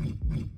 Mm-hmm.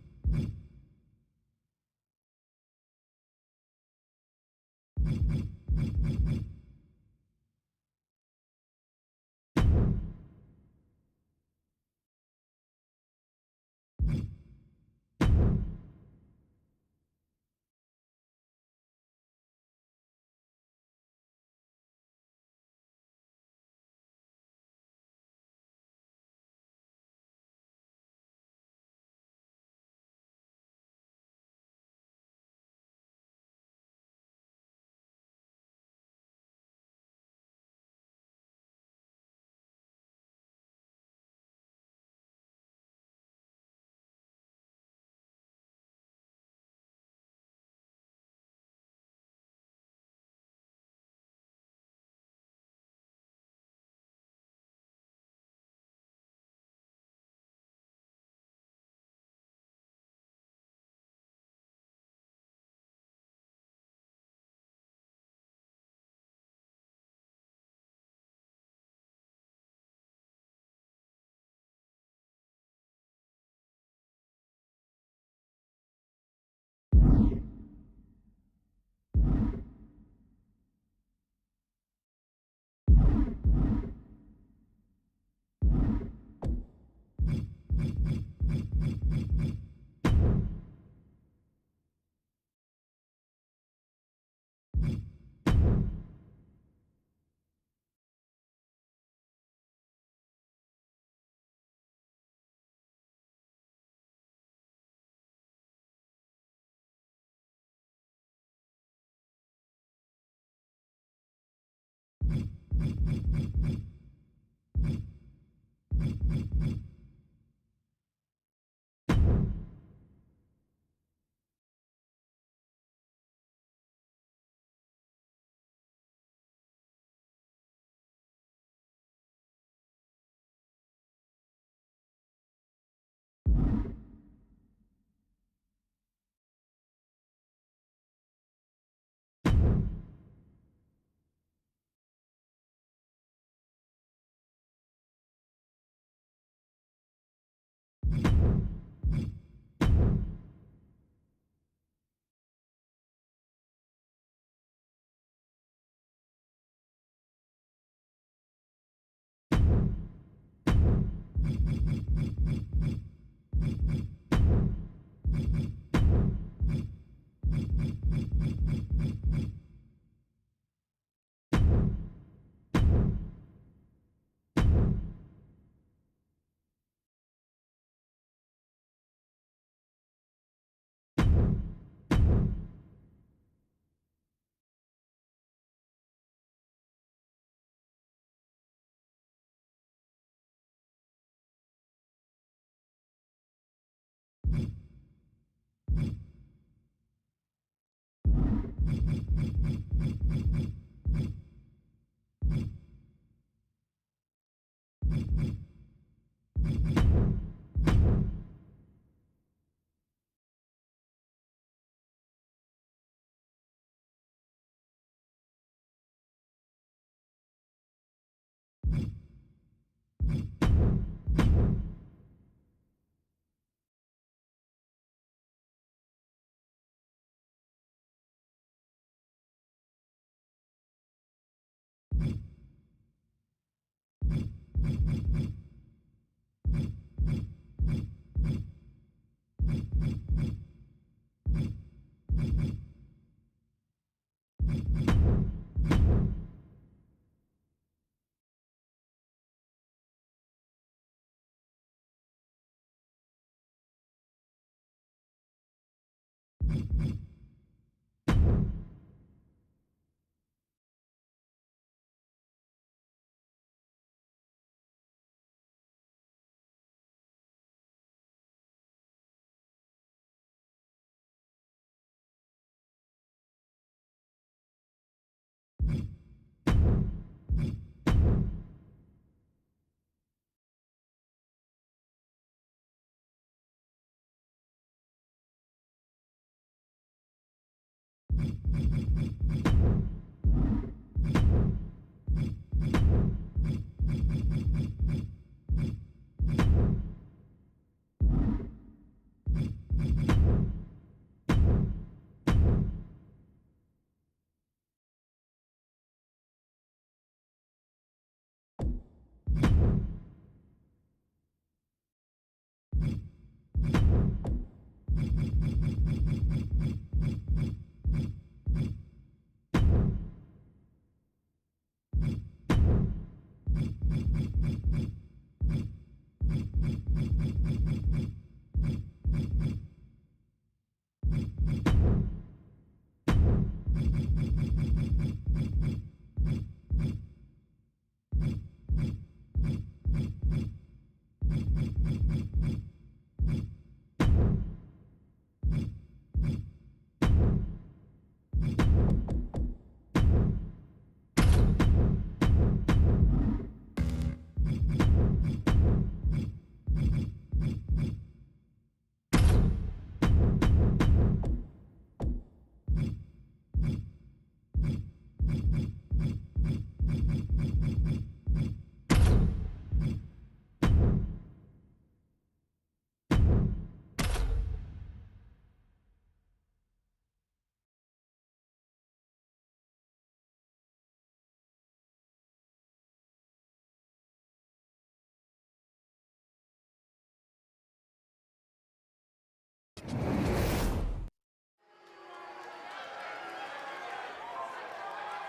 Mm-hmm.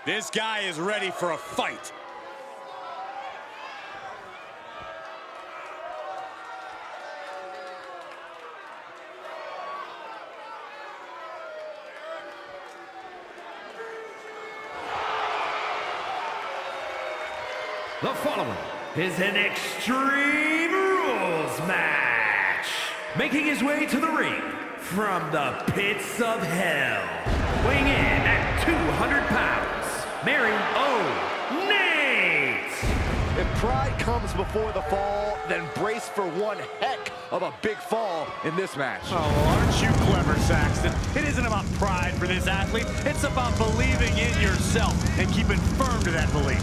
This guy is ready for a fight. The following is an Extreme Rules match. Making his way to the ring from the pits of hell. Weighing in at 200 pounds, Mary O. Nate. If pride comes before the fall, then brace for one heck of a big fall in this match. Oh, aren't you clever, Saxton? It isn't about pride for this athlete. It's about believing in yourself and keeping firm to that belief.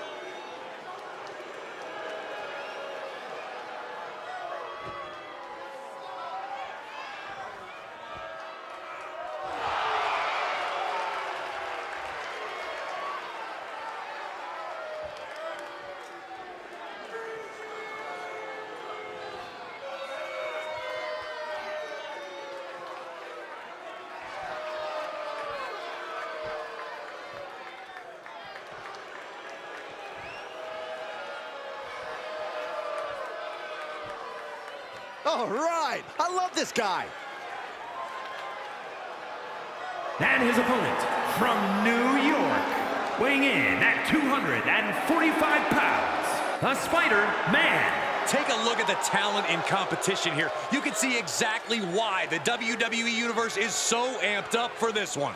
All right, I love this guy. And his opponent from New York, weighing in at 245 pounds, the Spider-Man. Take a look at the talent in competition here. You can see exactly why the WWE Universe is so amped up for this one.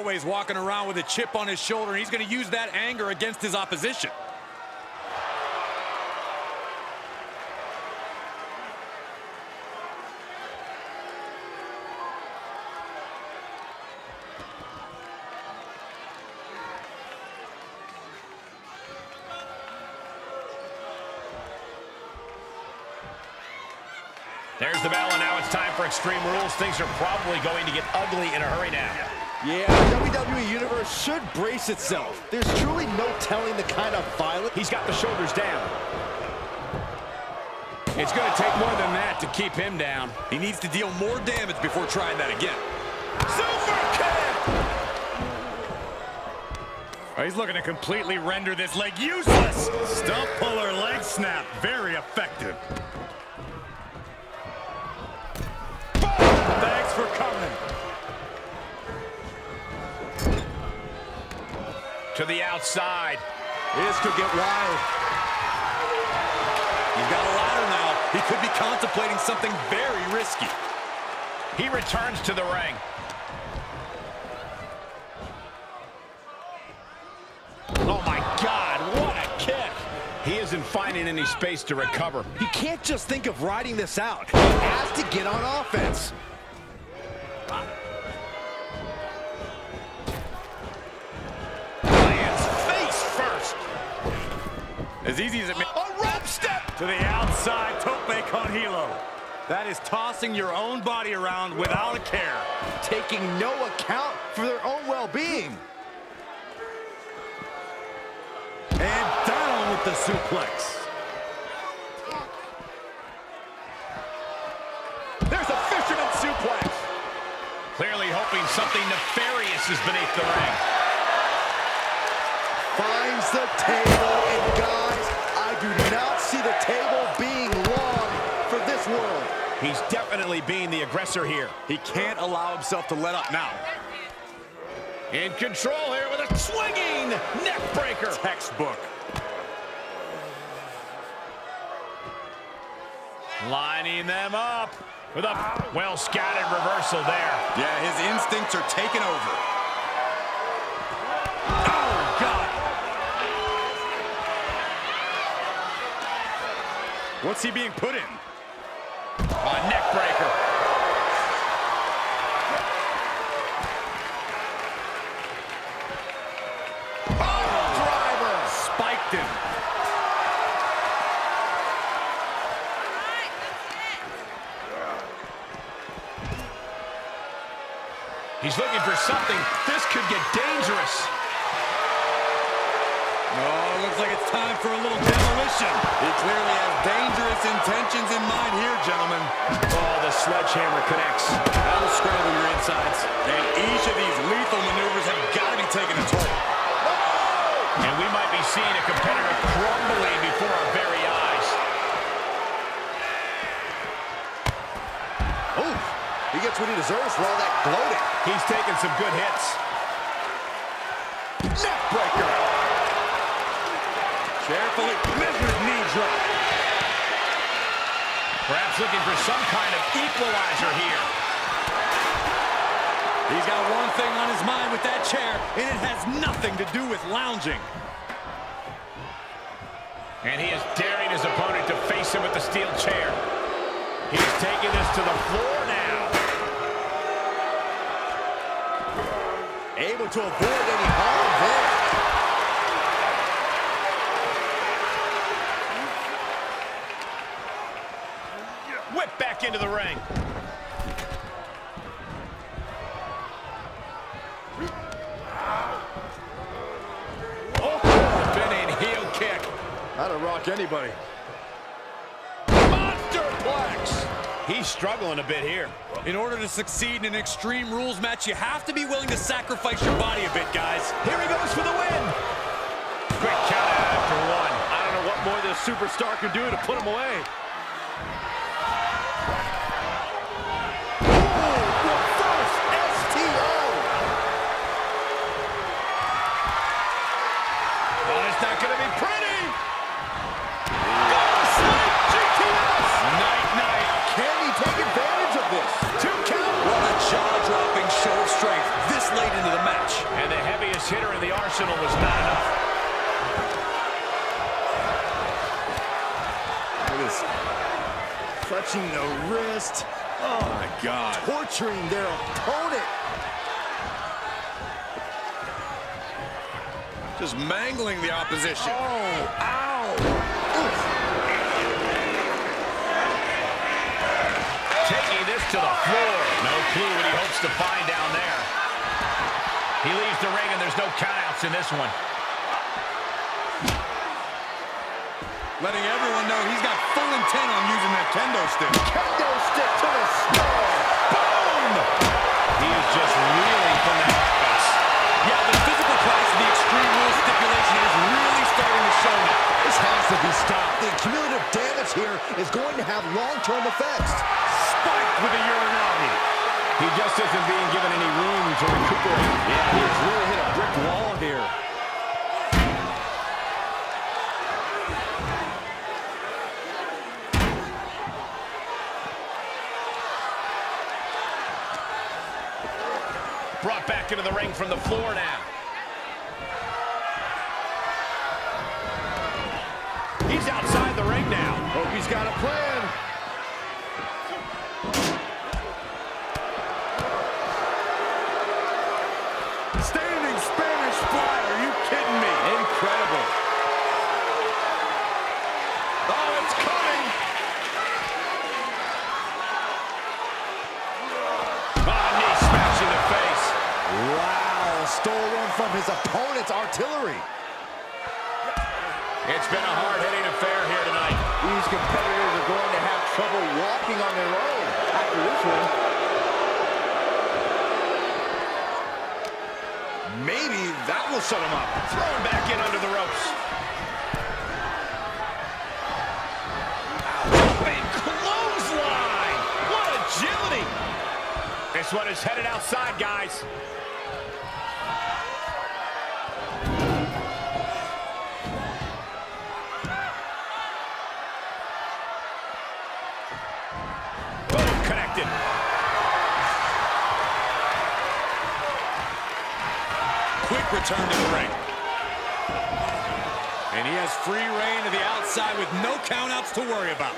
Always walking around with a chip on his shoulder, and he's going to use that anger against his opposition. There's the bell, and now it's time for Extreme Rules. Things are probably going to get ugly in a hurry now. Yeah, the WWE Universe should brace itself. There's truly no telling the kind of violence. He's got the shoulders down. It's going to take more than that to keep him down. He needs to deal more damage before trying that again. Super kick! Oh, he's looking to completely render this leg useless. Stump puller leg snap. Very effective. To the outside. This could get wild. He's got a ladder now. He could be contemplating something very risky. He returns to the ring. Oh, my God, what a kick. He isn't finding any space to recover. He can't just think of riding this out. He has to get on offense. As easy as it may... A rope step. To the outside, tope con hilo. That is tossing your own body around without a care. Taking no account for their own well-being. And down with the suplex. There's a fisherman suplex. Clearly hoping something nefarious is beneath the ring. Finds the table, and guys, I do not see the table being long for this world. He's definitely being the aggressor here. He can't allow himself to let up now. In control here with a swinging neck breaker. Textbook. Lining them up with a well-scattered reversal there. Yeah, his instincts are taking over. Oh, God. What's he being put in? A neck breaker. Driver. Spiked him. He's looking for something. This could get dangerous. Looks like it's time for a little demolition. He clearly has dangerous intentions in mind here, gentlemen. Oh, the sledgehammer connects. That'll scramble your insides. And each of these lethal maneuvers have got to be taking a toll. And we might be seeing a competitor crumbling before our very eyes. Ooh, he gets what he deserves for all that gloating. He's taking some good hits. Neck breaker. Carefully Perhaps looking for some kind of equalizer here. He's got one thing on his mind with that chair, and it has nothing to do with lounging. And he is daring his opponent to face him with the steel chair. He's taking this to the floor now. Able to avoid any harm there. Whip back into the ring. Oh, spinning heel kick. That'll rock anybody. Monsterplex. He's struggling a bit here. In order to succeed in an Extreme Rules match, you have to be willing to sacrifice your body a bit, guys. Here he goes for the win. Quick count after one. I don't know what more this superstar can do to put him away. Ooh, reverse STO. Oh, it's not going to be pretty. Oh, sweet GTS. Night, night. Can he take advantage of this? Two count. What a jaw-dropping show of strength this late into the match. And the heaviest hitter in the arsenal was not enough. Look at this. Clutching the wrist. Oh, my God. Torturing their opponent. Just mangling the opposition. Oh, ow. Oof. Taking this to the floor. No clue what he hopes to find down there. He leaves the ring, and there's no countouts in this one. Letting everyone know he's got full intent on using that kendo stick. Kendo stick to the skull. Boom! He is just reeling from that offense. Yeah, the physical class of the Extreme Rules stipulation is really starting to show now. This has to be stopped. The cumulative damage here is going to have long-term effects. Spiked with a Uranagi. He just isn't being given any room to recuperate. Yeah, he's really hit a brick wall here. Brought back into the ring from the floor now. He's outside the ring now. Hope he's got a plan. Opponent's artillery. It's been a hard-hitting affair here tonight. These competitors are going to have trouble walking on their own after this one. Maybe that will set him up. Thrown back in under the ropes. Clothesline. What agility. This one is headed outside, guys. Return to the ring. And he has free reign to the outside with no countouts to worry about.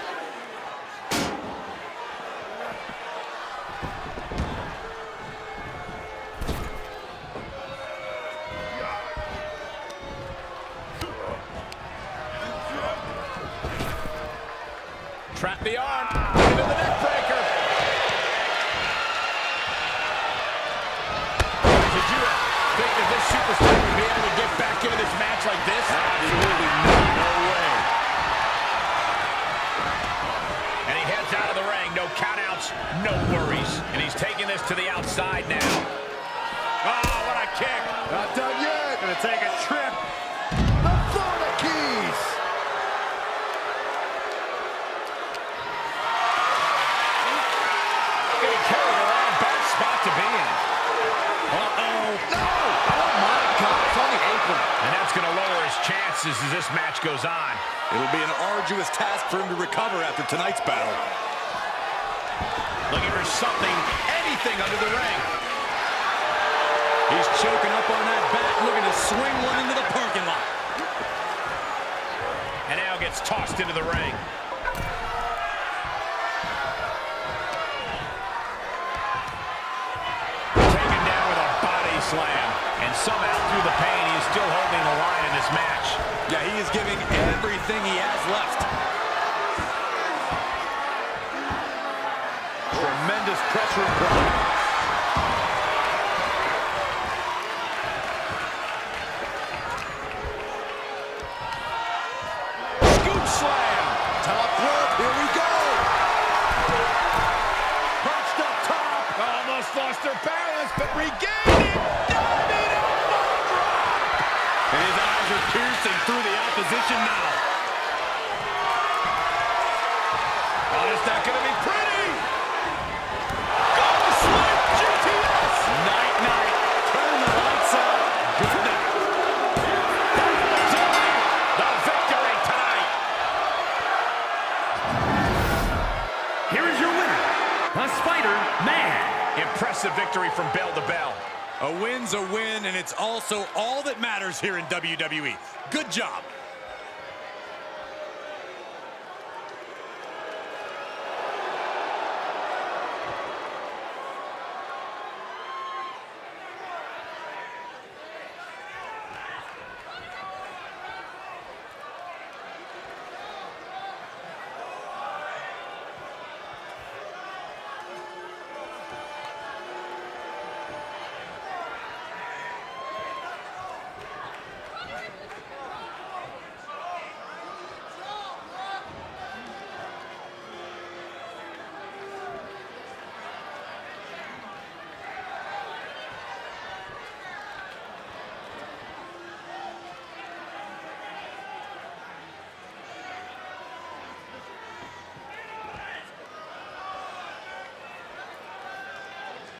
Trap the arm. Into the neck breaker. Did you think that this superstar would be able to get back into this match like this? Absolutely not. No way. And he heads out of the ring. No countouts, no worries. And he's taking this to the outside now. Oh, what a kick. Not done yet. Gonna take a trip. His chances as this match goes on. It'll be an arduous task for him to recover after tonight's battle. Looking for something, anything under the ring. He's choking up on that bat, looking to swing one into the parking lot. And now gets tossed into the ring. Taken down with a body slam. And somehow through the pain, he is still holding the line in this match. Yeah, he is giving everything he has left. Tremendous pressure applied. Scoop slam. Top rope. Here we go. Up top. Almost lost balance, but regained opposition now. Oh, it's not going to be pretty. Go slam GTS. Night, night. Turn the lights out. Good night. The victory tonight. Here is your winner, the Spider-Man. Impressive victory from bell to bell. A win's a win, and it's also all that matters here in WWE. Good job.